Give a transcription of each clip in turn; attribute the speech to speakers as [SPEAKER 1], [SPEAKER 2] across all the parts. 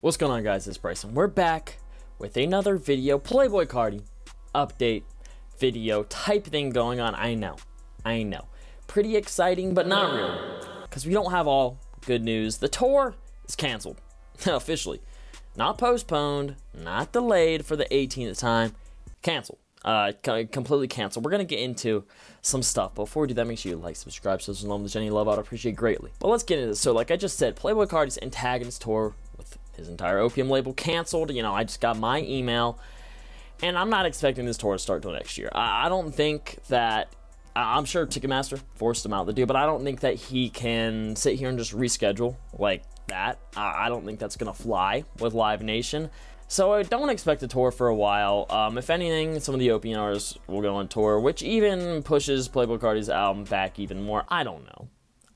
[SPEAKER 1] What's going on guys, it's Bryson. We're back with another video, Playboi Carti update video type thing going on. I know, I know. Pretty exciting, but not really. Because we don't have all good news. The tour is canceled, officially. Not postponed, not delayed for the 18th time, canceled. Uh, completely canceled. We're going to get into some stuff. Before we do that, make sure you like, subscribe, so there's no Jenny love out. I appreciate greatly. But let's get into this. So, like I just said, Playboi Carti's antagonist tour his entire opium label canceled. You know, I just got my email, and I'm not expecting this tour to start till next year. I, I don't think that. I'm sure Ticketmaster forced him out the deal, but I don't think that he can sit here and just reschedule like that. I, I don't think that's gonna fly with Live Nation. So I don't expect a tour for a while. Um, if anything, some of the Opium artists will go on tour, which even pushes Playboi Carti's album back even more. I don't know.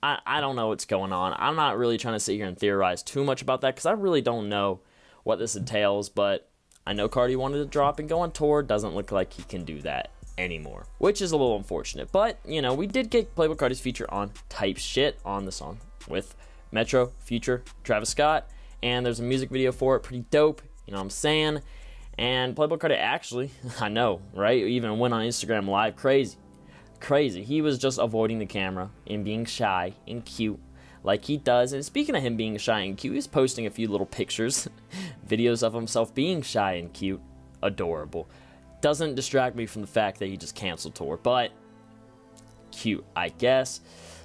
[SPEAKER 1] I, I don't know what's going on. I'm not really trying to sit here and theorize too much about that because I really don't know what this entails, but I know Carti wanted to drop and go on tour. Doesn't look like he can do that anymore, which is a little unfortunate. But, you know, we did get Playboi Carti's feature on Type Shit on the song with Metro, Future, Travis Scott, and there's a music video for it. Pretty dope, you know what I'm saying? And Playboi Carti actually, I know, right? Even went on Instagram Live crazy crazy. He was just avoiding the camera and being shy and cute like he does. And speaking of him being shy and cute, he's posting a few little pictures, videos of himself being shy and cute. Adorable. Doesn't distract me from the fact that he just canceled tour, but cute, I guess.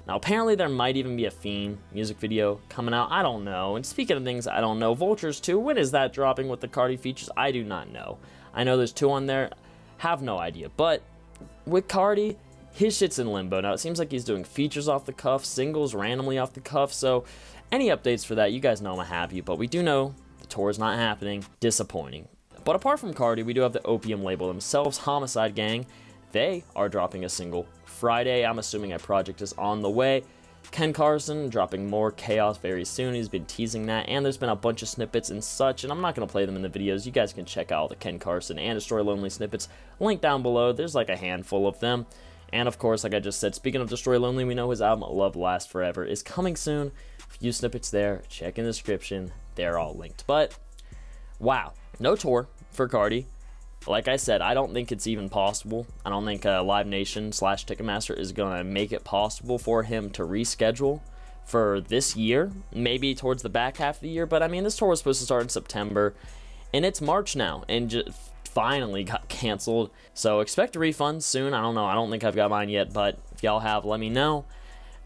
[SPEAKER 1] Now, apparently, there might even be a FE!N music video coming out. I don't know. And speaking of things I don't know, Vultures 2, when is that dropping with the Carti features? I do not know. I know there's two on there. Have no idea. But with Carti, his shit's in limbo. Now, it seems like he's doing features off the cuff, singles randomly off the cuff, so any updates for that, you guys know I'm happy, but we do know the tour is not happening. Disappointing. But apart from Carti, we do have the Opium label themselves, Homixide Gang. They are dropping a single Friday. I'm assuming a project is on the way. Ken Carson dropping more Chaos very soon. He's been teasing that, and there's been a bunch of snippets and such, and I'm not going to play them in the videos. You guys can check out the Ken Carson and Destroy Lonely snippets. Link down below. There's like a handful of them. And of course, like I just said, speaking of Destroy Lonely, we know his album Love Last Forever is coming soon. A few snippets there, check in the description, they're all linked. But wow, no tour for Carti. Like I said, I don't think it's even possible. I don't think uh, Live Nation slash Ticketmaster is going to make it possible for him to reschedule for this year, maybe towards the back half of the year. But I mean, this tour was supposed to start in September, and it's March now, and just finally got canceled. So expect a refund soon. I don't know. I don't think I've got mine yet, but if y'all have, let me know.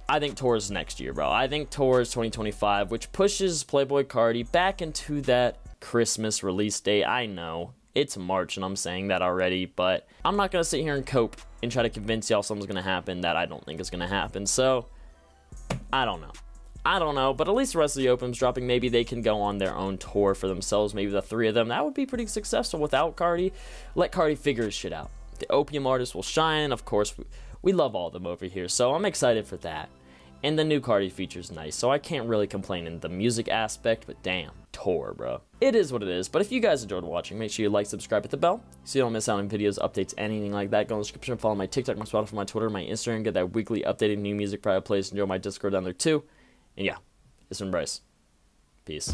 [SPEAKER 1] I think Tours next year, bro. I think Tours 2025, which pushes Playboi Carti back into that Christmas release date. I know it's March and I'm saying that already, but I'm not going to sit here and cope and try to convince y'all something's going to happen that I don't think is going to happen. So, I don't know. I don't know, but at least the rest of the Opium's dropping. Maybe they can go on their own tour for themselves. Maybe the three of them. That would be pretty successful without Carti. Let Carti figure his shit out. The Opium artists will shine. Of course, we, love all of them over here, so I'm excited for that. And the new Carti feature's nice, so I can't really complain in the music aspect, but damn, tour, bro. It is what it is, but if you guys enjoyed watching, make sure you like, subscribe, hit the bell, so you don't miss out on videos, updates, anything like that. Go in the description, follow my TikTok, my Spotify, my Twitter, my Instagram, get that weekly updated new music private playlist, and join my Discord down there too. And yeah, it's Bryce. Peace.